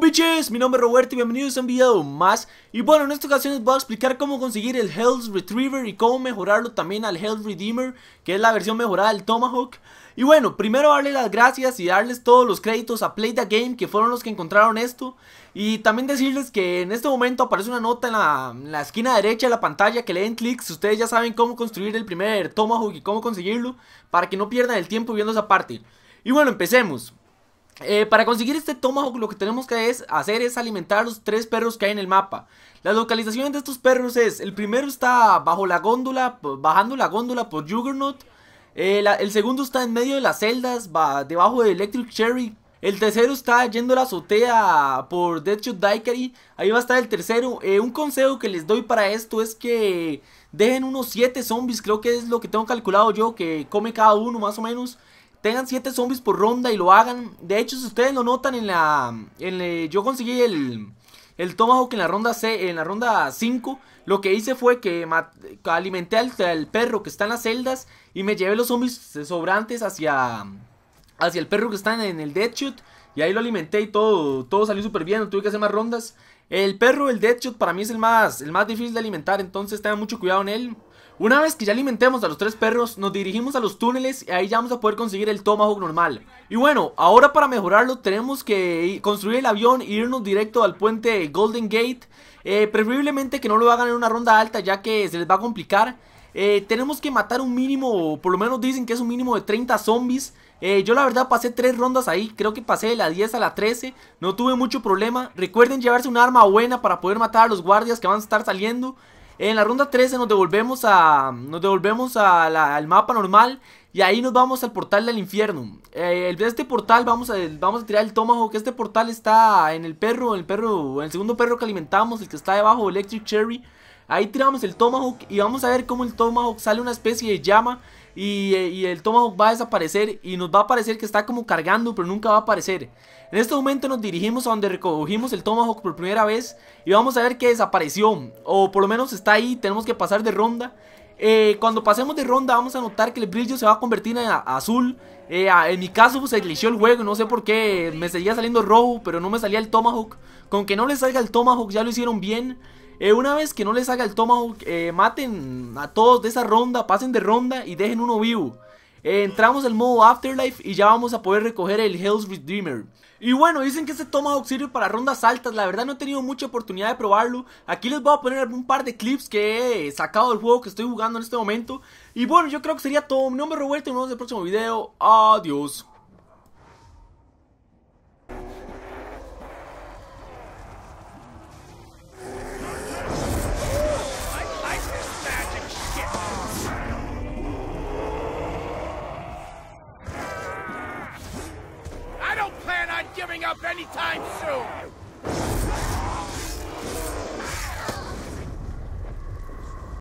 bitches, mi nombre es Roberto y bienvenidos a un video más. Y bueno, en esta ocasión les voy a explicar cómo conseguir el Hell's Retriever y cómo mejorarlo también al Hell's Redeemer Que es la versión mejorada del Tomahawk. Y bueno, primero darle las gracias y darles todos los créditos a Play the Game que fueron los que encontraron esto. Y también decirles que en este momento aparece una nota en la, en la esquina derecha de la pantalla que le den clic. Si ustedes ya saben cómo construir el primer Tomahawk y cómo conseguirlo Para que no pierdan el tiempo viendo esa parte. Y bueno, empecemos eh, para conseguir este Tomahawk lo que tenemos que hacer es alimentar a los tres perros que hay en el mapa. Las localizaciones de estos perros es, el primero está bajo la góndola, bajando la góndola por Juggernaut. Eh, el segundo está en medio de las celdas, debajo de Electric Cherry. El tercero está yendo a la azotea por Deadshot Daiquiri. Ahí va a estar el tercero. Eh, un consejo que les doy para esto es que dejen unos 7 zombies. Creo que es lo que tengo calculado yo. Que come cada uno más o menos tengan 7 zombies por ronda y lo hagan. De hecho, si ustedes lo notan en la... En yo conseguí el, el Tomahawk en la ronda C, en la ronda 5. Lo que hice fue que alimenté al, perro que está en las celdas y me llevé los zombies sobrantes hacia, hacia el perro que está en el Deadshot. Y ahí lo alimenté y todo, todo salió súper bien, no tuve que hacer más rondas. El perro, el Deadshot, para mí es el más, el más difícil de alimentar, entonces tengan mucho cuidado en él. Una vez que ya alimentemos a los tres perros, nos dirigimos a los túneles y ahí ya vamos a poder conseguir el Tomahawk normal. Y bueno, ahora para mejorarlo tenemos que construir el avión e irnos directo al puente Golden Gate. Eh, preferiblemente que no lo hagan en una ronda alta ya que se les va a complicar. Eh, tenemos que matar un mínimo, por lo menos dicen que es un mínimo de 30 zombies. Eh, yo la verdad pasé tres rondas ahí, creo que pasé de la 10 a la 13, no tuve mucho problema. Recuerden llevarse un arma buena para poder matar a los guardias que van a estar saliendo. En la ronda 13 nos devolvemos a nos devolvemos al mapa normal y ahí nos vamos al portal del infierno. Eh, este portal vamos a, vamos a tirar el Tomahawk. Este portal está en el perro, el perro, el segundo perro que alimentamos, el que está debajo, Electric Cherry. Ahí tiramos el Tomahawk y vamos a ver cómo el Tomahawk sale una especie de llama y, y, el Tomahawk va a desaparecer y nos va a parecer que está como cargando pero nunca va a aparecer. En este momento nos dirigimos a donde recogimos el Tomahawk por primera vez y vamos a ver que desapareció o por lo menos está ahí, tenemos que pasar de ronda. Eh, cuando pasemos de ronda vamos a notar que el brillo se va a convertir en azul. Eh, en mi caso pues, se glitchó el juego, no sé por qué, me seguía saliendo rojo pero no me salía el Tomahawk. Con que no le salga el Tomahawk ya lo hicieron bien. Eh, una vez que no les haga el Tomahawk, maten a todos de esa ronda, pasen de ronda y dejen uno vivo. entramos al modo Afterlife y ya vamos a poder recoger el Hell's Redeemer. Y bueno, dicen que este Tomahawk sirve para rondas altas, la verdad no he tenido mucha oportunidad de probarlo. Aquí les voy a poner un par de clips que he sacado del juego que estoy jugando en este momento. Y bueno, yo creo que sería todo, mi nombre es Roberto y nos vemos en el próximo video, adiós anytime soon!